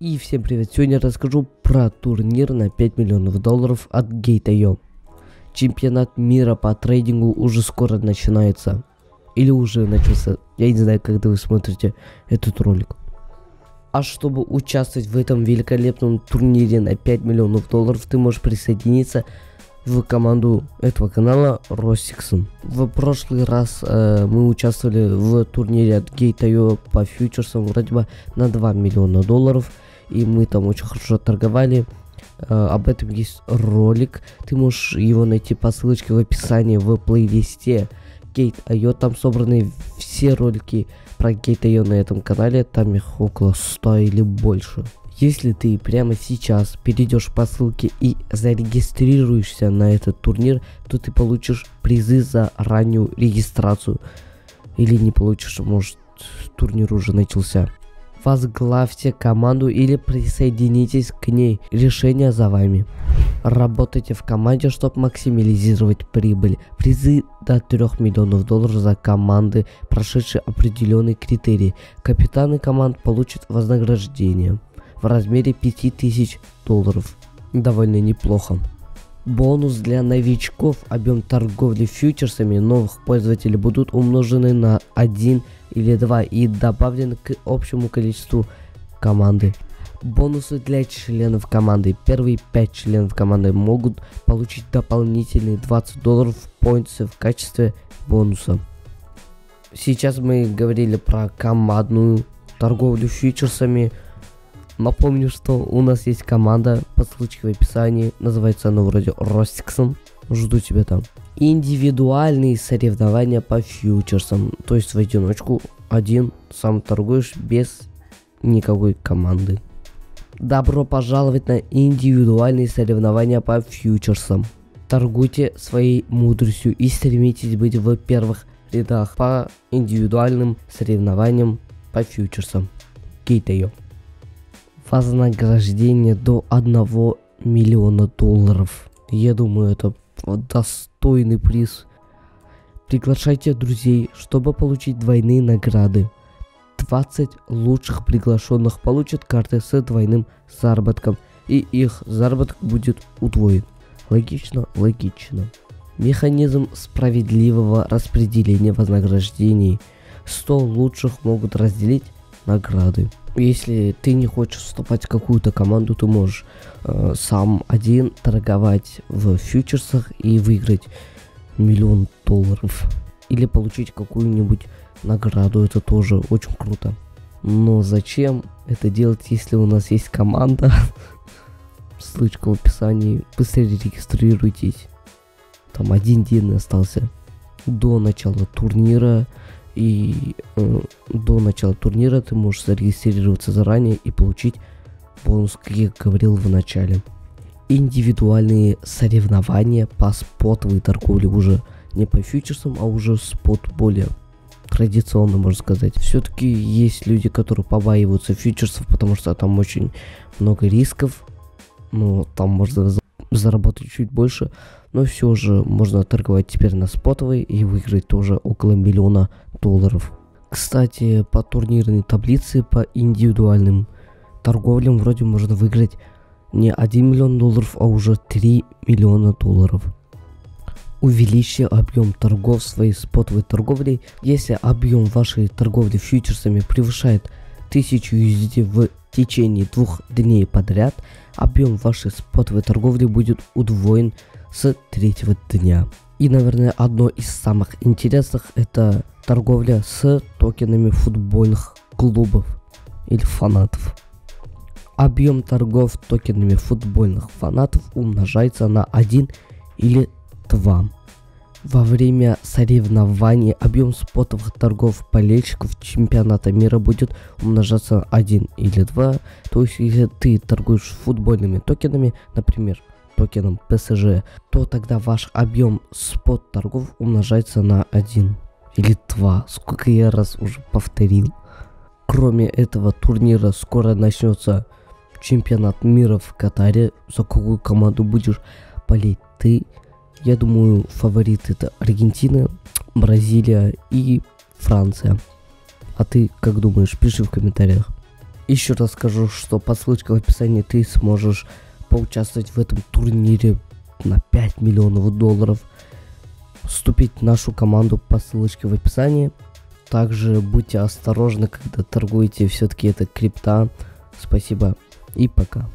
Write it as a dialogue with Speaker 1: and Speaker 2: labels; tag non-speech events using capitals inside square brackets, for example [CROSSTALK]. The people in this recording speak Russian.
Speaker 1: И всем привет! Сегодня расскажу про турнир на 5 миллионов долларов от Gate.io. Чемпионат мира по трейдингу уже скоро начинается. Или уже начался. Я не знаю, когда вы смотрите этот ролик. А чтобы участвовать в этом великолепном турнире на 5 миллионов долларов, ты можешь присоединиться в команду этого канала Ростиксон. В прошлый раз э, мы участвовали в турнире от Gate.io по фьючерсам вроде бы на 2 миллиона долларов и мы там очень хорошо торговали. Uh, об этом есть ролик. Ты можешь его найти по ссылочке в описании в плейлисте Gate.io. Там собраны все ролики про Gate.io на этом канале. Там их около 100 или больше. Если ты прямо сейчас перейдешь по ссылке и зарегистрируешься на этот турнир, то ты получишь призы за раннюю регистрацию. Или не получишь, может турнир уже начался возглавьте команду или присоединитесь к ней. Решение за вами. Работайте в команде, чтобы максимализировать прибыль. Призы до 3 миллионов долларов за команды, прошедшие определенные критерии. Капитаны команд получат вознаграждение в размере 5000 долларов. Довольно неплохо. Бонус для новичков. Объем торговли фьючерсами новых пользователей будут умножены на 1 или 2 и добавлены к общему количеству команды. Бонусы для членов команды. Первые 5 членов команды могут получить дополнительные 20 долларов points в качестве бонуса. Сейчас мы говорили про командную торговлю фьючерсами. Напомню, что у нас есть команда по ссылочке в описании. Называется она вроде Ростиксон. Жду тебя там. Индивидуальные соревнования по фьючерсам. То есть в одиночку один сам торгуешь без никакой команды. Добро пожаловать на индивидуальные соревнования по фьючерсам. Торгуйте своей мудростью и стремитесь быть в первых рядах по индивидуальным соревнованиям по фьючерсам. Кейтайо. Вознаграждение до 1 миллиона долларов. Я думаю, это достойный приз. Приглашайте друзей, чтобы получить двойные награды. 20 лучших приглашенных получат карты с двойным заработком, и их заработок будет удвоен. Логично? Логично. Механизм справедливого распределения вознаграждений. 100 лучших могут разделить награды. Если ты не хочешь вступать в какую-то команду, ты можешь э, сам один торговать в фьючерсах и выиграть миллион долларов. Или получить какую-нибудь награду, это тоже очень круто. Но зачем это делать, если у нас есть команда? [LAUGHS] Ссылочка в описании. Быстрее регистрируйтесь. Там один день остался до начала турнира. И э, до начала турнира ты можешь зарегистрироваться заранее и получить бонус, как я говорил в начале. Индивидуальные соревнования по спотовой торговле уже не по фьючерсам, а уже спот более традиционно, можно сказать. Все-таки есть люди, которые побаиваются фьючерсов, потому что там очень много рисков. Ну, там можно заработать чуть больше, но все же можно торговать теперь на спотовой и выиграть тоже около миллиона долларов. Кстати, по турнирной таблице, по индивидуальным торговлям вроде можно выиграть не 1 миллион долларов, а уже 3 миллиона долларов. Увеличьте объем торгов своей спотовой торговли. Если объем вашей торговли фьючерсами превышает 1000 USD в течение двух дней подряд, объем вашей спотовой торговли будет удвоен с третьего дня. И, наверное, одно из самых интересных это торговля с токенами футбольных клубов или фанатов. Объем торгов токенами футбольных фанатов умножается на 1 или 2. Во время соревнований объем спотовых торгов болельщиков чемпионата мира будет умножаться на 1 или 2. То есть, если ты торгуешь футбольными токенами, например, токеном PSG, то тогда ваш объем спот торгов умножается на 1 или 2. Сколько я раз уже повторил. Кроме этого турнира скоро начнется чемпионат мира в Катаре. За какую команду будешь болеть ты? Я думаю, фаворит это Аргентина, Бразилия и Франция. А ты как думаешь? Пиши в комментариях. Еще раз скажу, что по ссылочке в описании ты сможешь поучаствовать в этом турнире на 5 миллионов долларов. Вступить в нашу команду по ссылочке в описании. Также будьте осторожны, когда торгуете, все-таки это крипта. Спасибо и пока.